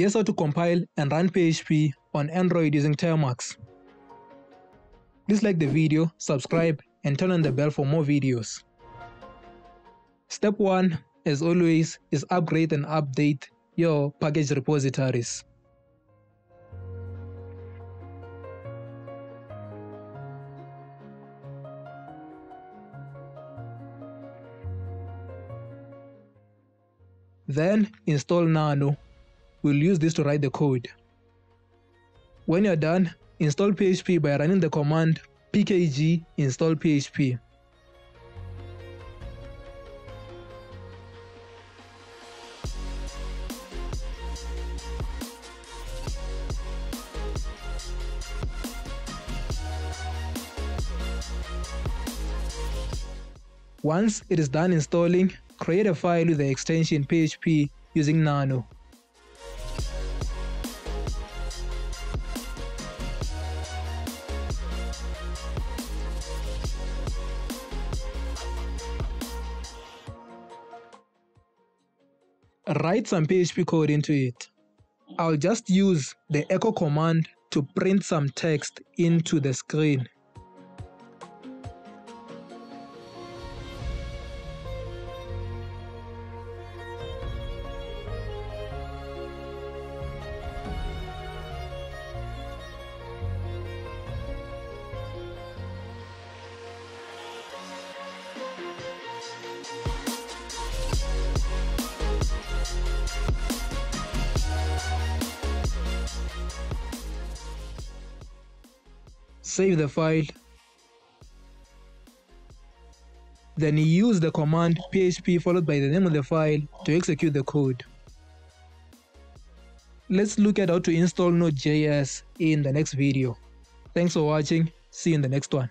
Here's how to compile and run PHP on Android using Termux. Please like the video, subscribe, and turn on the bell for more videos. Step 1, as always, is upgrade and update your package repositories. Then install Nano. We'll use this to write the code. When you're done, install PHP by running the command pkg install php. Once it is done installing, create a file with the extension PHP using Nano. Write some PHP code into it. I'll just use the echo command to print some text into the screen. Save the file. Then use the command php followed by the name of the file to execute the code. Let's look at how to install Node.js in the next video. Thanks for watching. See you in the next one.